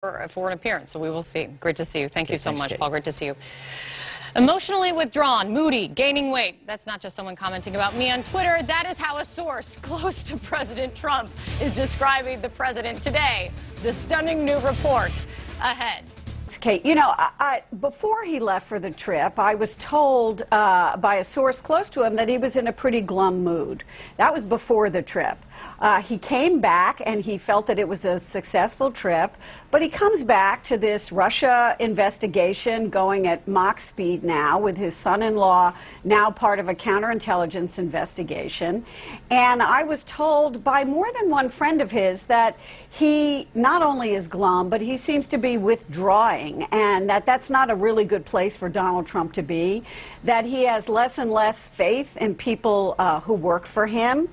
for, for an appearance, so we will see. Great to see you. Thank Okay, you so thanks, much. Paul. Great to see you. Emotionally withdrawn, moody, gaining weight. That's not just someone commenting about me on Twitter. That is how a source close to President Trump is describing the president today. The stunning new report ahead. Kate, you know, I, I, before he left for the trip, I was told uh, by a source close to him that he was in a pretty glum mood. That was before the trip. Uh, he came back and he felt that it was a successful trip, but he comes back to this Russia investigation going at Mach speed now with his son in law now part of a counterintelligence investigation. And I was told by more than one friend of his that he not only is glum, but he seems to be withdrawing, and that that's not a really good place for Donald Trump to be, that he has less and less faith in people uh, who work for him.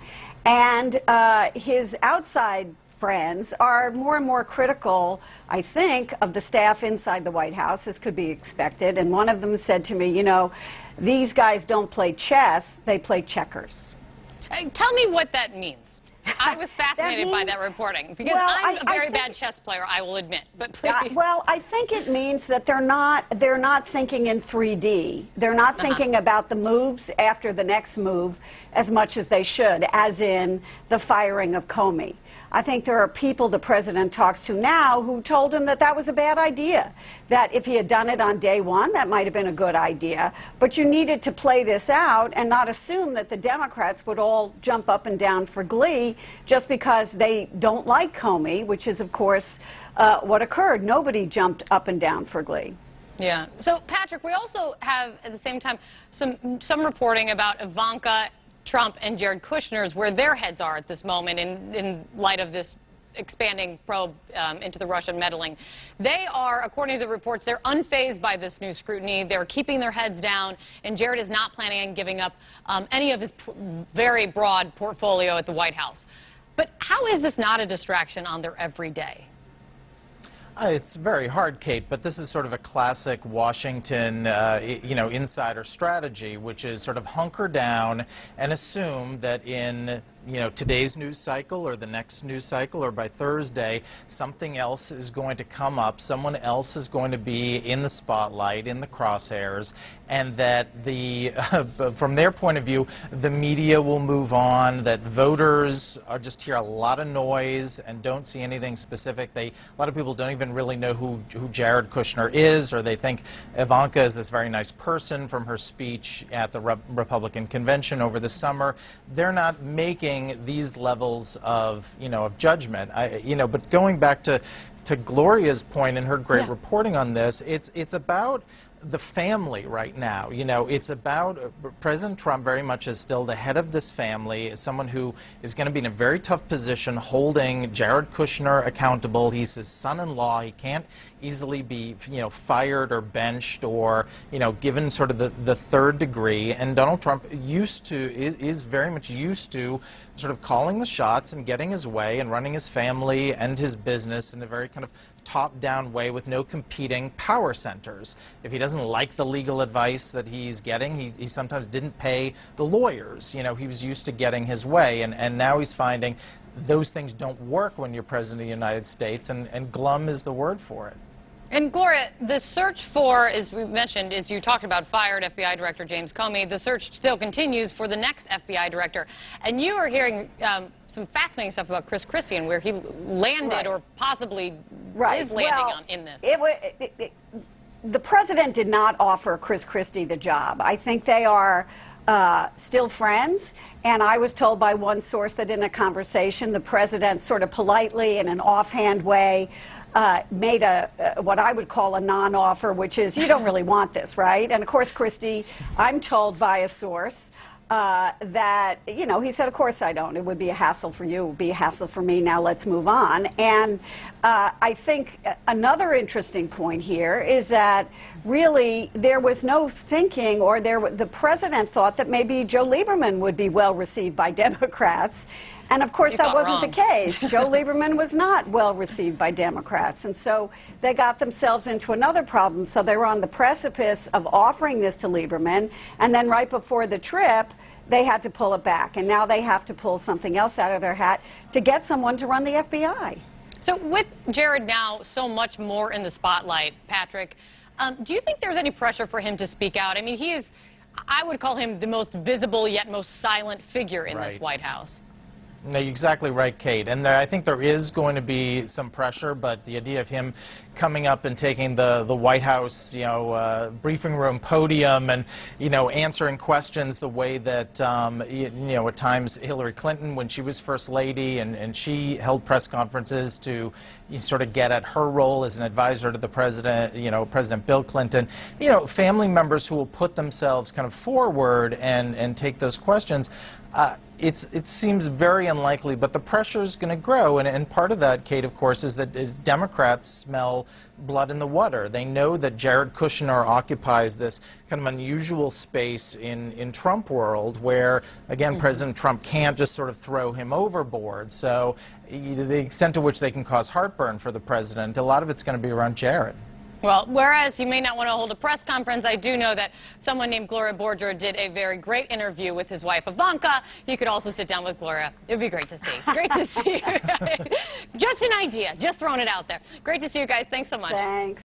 And uh, his outside friends are more and more critical, I think, of the staff inside the White House, as could be expected. And one of them said to me, you know, these guys don't play chess, they play checkers. Uh, tell me what that means. I was fascinated by means- that reporting because Well, I'm I- a very think- bad chess player, I will admit. But Uh, please. well, I think it means that they're not they're not thinking in 3D. They're not Uh-huh. thinking about the moves after the next move as much as they should, as in the firing of Comey. I think there are people the president talks to now who told him that that was a bad idea. That if he had done it on day one, that might have been a good idea. But you needed to play this out and not assume that the Democrats would all jump up and down for glee just because they don't like Comey, which is, of course, uh, what occurred. Nobody jumped up and down for glee. Yeah. So, Patrick, we also have at the same time some some reporting about Ivanka Trump and Jared Kushner's where their heads are at this moment in in light of this expanding probe um, into the Russian meddling. They are, according to the reports, they're unfazed by this new scrutiny. They're keeping their heads down, and Jared is not planning on giving up um, any of his very broad portfolio at the White House. But how is this not a distraction on their everyday? Uh, It's very hard, Kate, but this is sort of a classic Washington, uh, you know, insider strategy, which is sort of hunker down and assume that in, you know, today's news cycle or the next news cycle or by Thursday, something else is going to come up, someone else is going to be in the spotlight, in the crosshairs, and that the, from their point of view, the media will move on, that voters are just hear a lot of noise and don't see anything specific. They, a lot of people don't even really know who, who Jared Kushner is, or they think Ivanka is this very nice person from her speech at the Re- Republican convention over the summer. They're not making these levels of, you know, of judgment. I, you know, but going back to, to Gloria's point in her great Yeah. reporting on this, it's, it's about the family right now. You know, it's about President Trump very much is still the head of this family, is someone who is going to be in a very tough position holding Jared Kushner accountable. He's his son-in-law. He can't easily be, you know, fired or benched or, you know, given sort of the, the third degree. And Donald Trump used to, is, is very much used to sort of calling the shots and getting his way and running his family and his business in a very kind of top-down way with no competing power centers. If he doesn't like the legal advice that he's getting, he, he sometimes didn't pay the lawyers. You know, he was used to getting his way, and, and now he's finding those things don't work when you're president of the United States, and, and glum is the word for it. And Gloria, the search for, as we mentioned, as you talked about, fired FBI Director James Comey, the search still continues for the next FBI director. And you are hearing um, some fascinating stuff about Chris Christie and where he landed Right. or possibly Right. is landing well, on, in this. It, it, it, the president did not offer Chris Christie the job. I think they are uh, still friends. And I was told by one source that in a conversation, the president sort of politely, in an offhand way, uh, made a uh, what I would call a non-offer, which is you don't really want this, right? And of course, Christie, I'm told by a source uh, that, you know, he said, Of course I don't. It would be a hassle for you. It would be a hassle for me. Now let's move on. And uh, I think another interesting point here is that really there was no thinking, or there, the president thought that maybe Joe Lieberman would be well received by Democrats. And of course, You that wasn't wrong. the case. Joe Lieberman was not well received by Democrats. And so they got themselves into another problem. So they were on the precipice of offering this to Lieberman. And then right before the trip, they had to pull it back. And now they have to pull something else out of their hat to get someone to run the FBI. So with Jared now so much more in the spotlight, Patrick, um, do you think there's any pressure for him to speak out? I mean, he is, I would call him the most visible yet most silent figure in this White House. No, exactly right, Kate. And there, I think there is going to be some pressure, but the idea of him coming up and taking the, the White House, you know, uh, briefing room podium and, you know, answering questions the way that, um, you, you know, at times Hillary Clinton, when she was First Lady, and, and she held press conferences to sort of get at her role as an advisor to the president, you know, President Bill Clinton, you know, family members who will put themselves kind of forward and, and take those questions. Uh, it's, it seems very unlikely, but the pressure is going to grow. And, and part of that, Kate, of course, is that is Democrats smell blood in the water. They know that Jared Kushner occupies this kind of unusual space in, in Trump world where, again, President Trump can't just sort of throw him overboard. So the extent to which they can cause heartburn for the president, a lot of it's going to be around Jared. Well, whereas you may not want to hold a press conference, I do know that someone named Gloria Borger did a very great interview with his wife Ivanka. You could also sit down with Gloria. It would be great to see. Great to see you. just an idea, just throwing it out there. Great to see you guys. Thanks so much. Thanks.